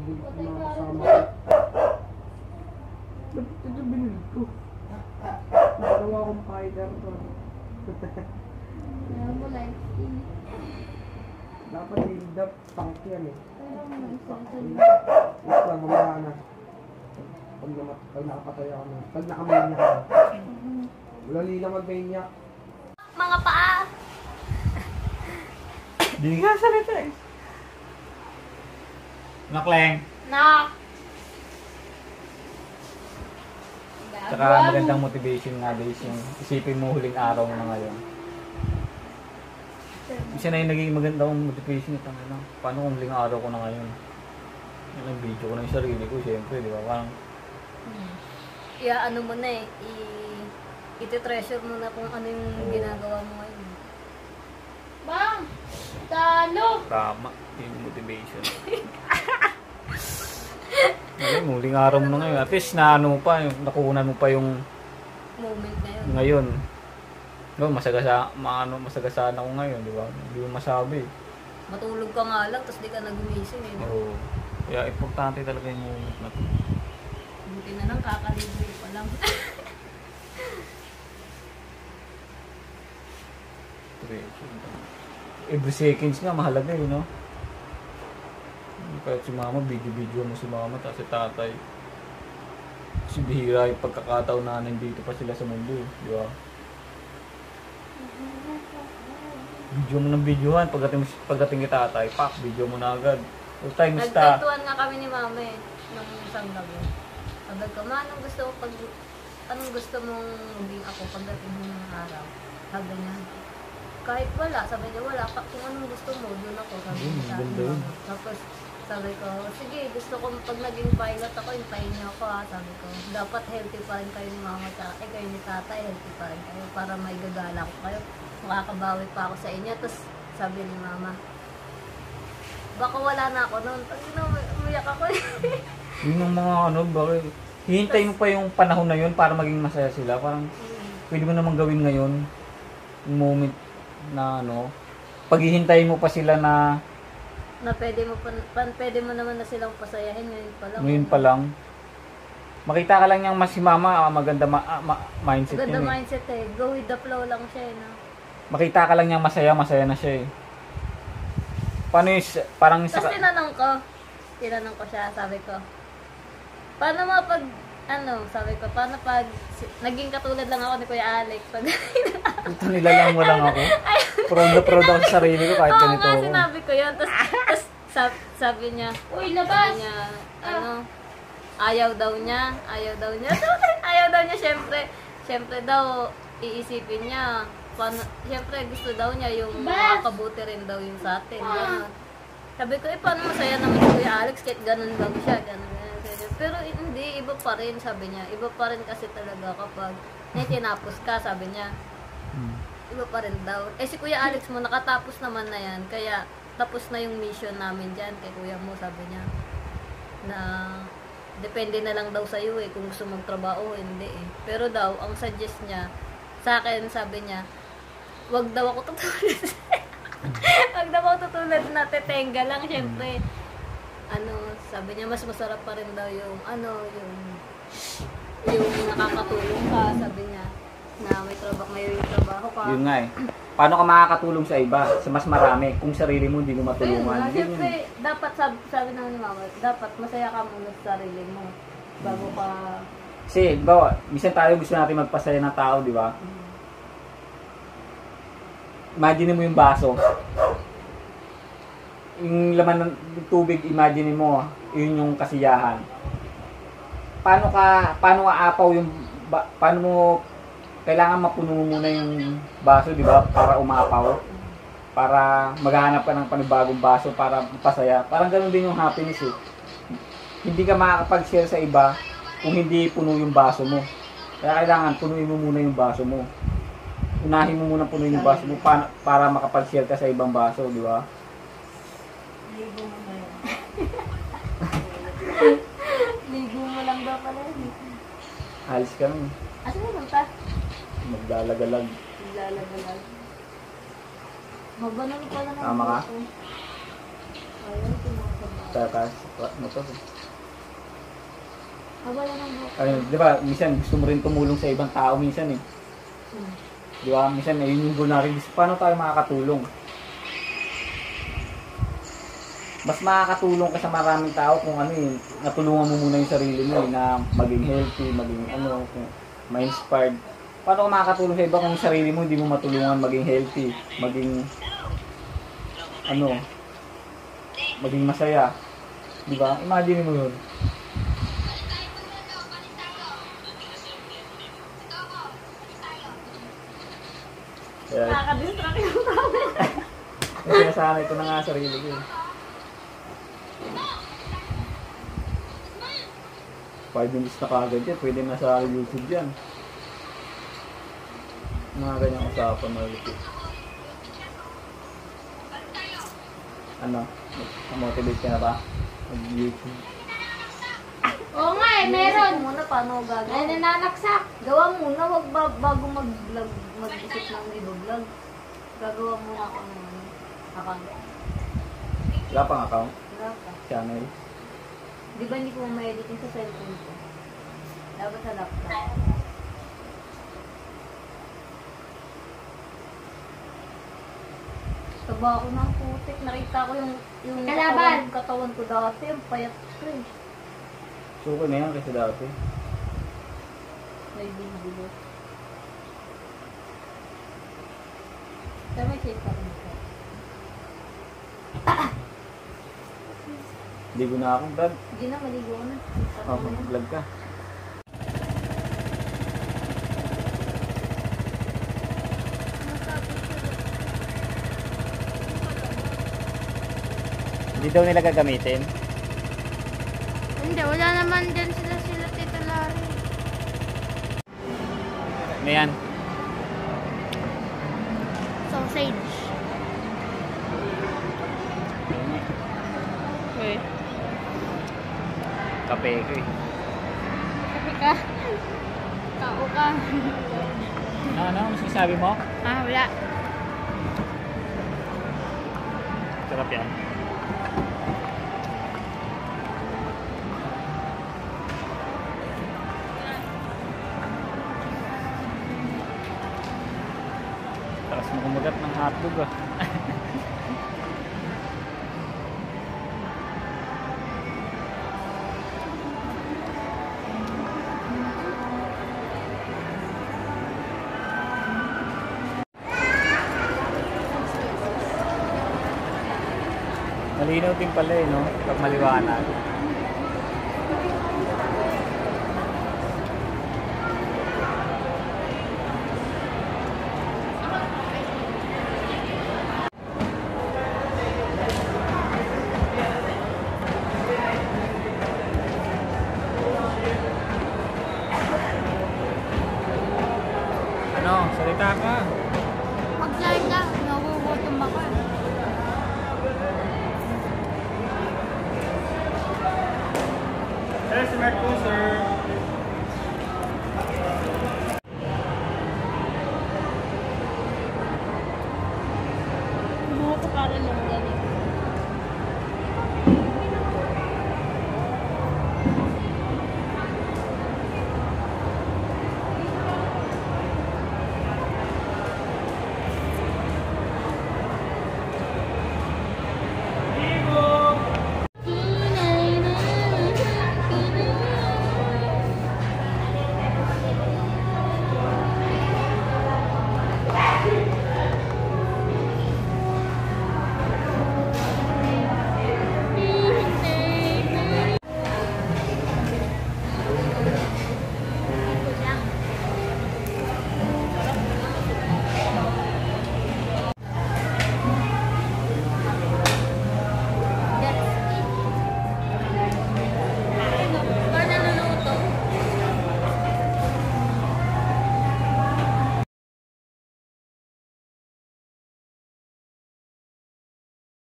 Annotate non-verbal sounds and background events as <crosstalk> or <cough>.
ko mga kasama ko. Ba't ito binili ko? Nagawa akong fighter to. Kaya mo like, eh, Dapat up tank yan eh. kaya mo like, Wait lang, mamaya na. Pag, namat, pag nakapatay ako na. Pag nakamaniac ako. Wala lila mag-maniac. Mga paa! Di nga salita eh. Nakleng. Nak! Tsaka magandang motivation nga guys yung isipin mo huling araw mo na ngayon. Isa na yung naging magandang motivation ito ano. Paano kung huling araw ko na ngayon? Yan ang video ko na yung sarili ko, siyempre, di ba? Parang, Yeah, ano mo na eh, i iti-treasure mo na kung ano yung ginagawa mo ngayon. Bang! Talo! tama yung motivation. <laughs> Ngayon, huling araw mo na ngayon. At least na ano mo pa, yung, mo pa yung Moment na yun. ngayon. No, masagasa, maano, masagasaan ako ngayon, di ba? Hindi mo masabi. Matulog ka nga lang, tapos di ka nagumising eh. no? Oo. Kaya importante talaga yung moment na to. Buti na lang, kakalibo pa lang. <laughs> Every seconds nga mahalaga eh, no? Kahit si mama, video-video mo si mama, tapos si tatay. Si bihira yung pagkakataon na nandito pa sila sa mundo, eh, di ba? Video mo ng videohan, pagdating, pagdating kay tatay, pak, video mo na agad. All time, basta. Nagkwentuhan nga kami ni mama eh, nung isang gabi. Sabi ko, ma, anong gusto ko pag, anong gusto mong maging ako pagdating mo ng araw? Sabi niya, kahit wala, sabi niya, wala kung anong gusto mo, doon ako, sabi Yun, niya sa akin. yun. Tapos, sabi ko, sige, gusto ko pag naging pilot ako, hintayin niyo ako ha, sabi ko. Dapat healthy pa rin kayo ni mama, tsaka, eh, kayo ni tatay, healthy pa rin kayo, para may gagala ko kayo. Makakabawi pa ako sa inyo. Tapos, sabi ni mama, baka wala na ako noon. Pag umiyak ako eh. <laughs> Yun yung mga ano, bakit? Hihintay mo pa yung panahon na yun para maging masaya sila. Parang, pwede mo namang gawin ngayon yung moment na ano paghihintay mo pa sila na na pwede mo, pa, pan, pwede mo naman na silang pasayahin ngayon pa lang. ngayon pa lang makita ka lang niyang mas si mama ah, maganda ma, ah, ma- mindset Maganda niya eh. mindset eh. Go with the flow lang siya eh. No? makita ka lang niyang masaya masaya na siya eh paano yung s- parang Tapos sa tinanong ko, tinanong ko siya, sabi ko, paano mo pag, ano, sabi ko, paano pag, naging katulad lang ako ni Kuya Alex, pag, puto nila lang mo lang ako <laughs> proud na proud ako sa sarili ko kahit Oo ganito nga, ako sinabi ko yun. Tapos, tapos sabi, sabi niya, Uy, labas! Sabi niya, ano, ayaw daw niya, ayaw daw niya. <laughs> ayaw daw niya, syempre, syempre daw, iisipin niya, paano, syempre gusto daw niya yung makakabuti rin daw yung sa atin. Ganun. Sabi ko, eh, paano masaya naman si Kuya Alex, kahit ganun lang siya, ganun. Pero hindi, iba pa rin, sabi niya. Iba pa rin kasi talaga kapag, may tinapos ka, sabi niya. Hmm. Iba pa rin daw. Eh si Kuya Alex mo, nakatapos naman na yan. Kaya tapos na yung mission namin dyan kay Kuya mo, sabi niya. Na depende na lang daw sa iyo eh kung gusto magtrabaho o hindi eh. Pero daw, ang suggest niya, sa akin sabi niya, wag daw ako tutulad. <laughs> wag daw ako tutulad na tetenga lang, syempre. Ano, sabi niya, mas masarap pa rin daw yung, ano, yung, yung nakakatulong ka, sabi niya, na may trabaho, may trabaho ka. yun nga eh paano ka makakatulong sa iba sa mas marami kung sarili mo hindi mo Ayun matulungan nga, Yun yun. siyempre, dapat sabi, sabi naman ni mama, dapat masaya ka muna sa sarili mo bago ka, Kasi, bawa, minsan tayo gusto natin magpasaya ng tao, di ba? Imagine mo yung baso. Yung laman ng tubig, imagine mo, yun yung kasiyahan. Paano ka, paano aapaw yung, ba, paano mo, kailangan mapuno muna yung baso, di ba? Para umapaw. Para maghahanap ka ng panibagong baso para pasaya. Parang ganun din yung happiness eh. Hindi ka makakapag-share sa iba kung hindi puno yung baso mo. Kaya kailangan punuin mo muna yung baso mo. Unahin mo muna punuin yung baso mo para, para makapag-share ka sa ibang baso, di ba? Ligo mo na yun. <laughs> ligo mo lang daw pala yun. Alis ka nun. Asa na ta? Maglalagalag. Lalagalag. Mabanal pala ng Tama ka? Ayaw, tumakaba. takas motor. Ah, wala nang buhok. Ayun, di ba, minsan gusto mo rin tumulong sa ibang tao minsan eh. Hmm. Di ba, minsan ayun yung goal natin. Gusto- Paano tayo makakatulong? Mas makakatulong ka sa maraming tao kung ano eh, natulungan mo muna yung sarili mo eh, na maging healthy, maging ano, ma-inspired. Paano ka makakatulong sa iba kung sarili mo hindi mo matulungan maging healthy, maging ano, maging masaya. Di ba? Imagine mo yun. Kaya, Nakaka-distract yung <laughs> yung sinasanay ko na nga sa sarili ko. Eh. Five minutes na kagad yan, pwede na sa YouTube yan. Mga ganyang usapan na ulit. Ano? Motivate ka na ba? Mag-YouTube. Oo nga eh, meron. muna paano Ay, gagawin. nananaksak. Gawa muna, wag ba, bago mag-vlog, mag-isip ng i-vlog. Gagawa muna ako ng account. Wala pang account? Wala pa. Channel? Di ba hindi ko ma-editing sa cellphone ko? Dapat sa laptop. Taba ako ng putik. Nakita ko yung, yung Kalaban. katawan, katawan ko dati. Ang payat ko eh. Suko na yan kasi dati. May bilbilo. Pero may shape ko na akong vlog. Hindi na, maligo na. Oh, mag-vlog ka. Hindi daw nila gagamitin. Hindi, wala naman dyan sila sila Tita Lari. Ano yan? Sausage. Kape ko eh. kape ka. Kao ka. Ano, ano? Ano sinasabi mo? ah, wala. Sarap yan. Taras mo kumagat ng hotdog ah. <laughs> Malinaw din pala eh, no? Pag maliwanag. Better cement too.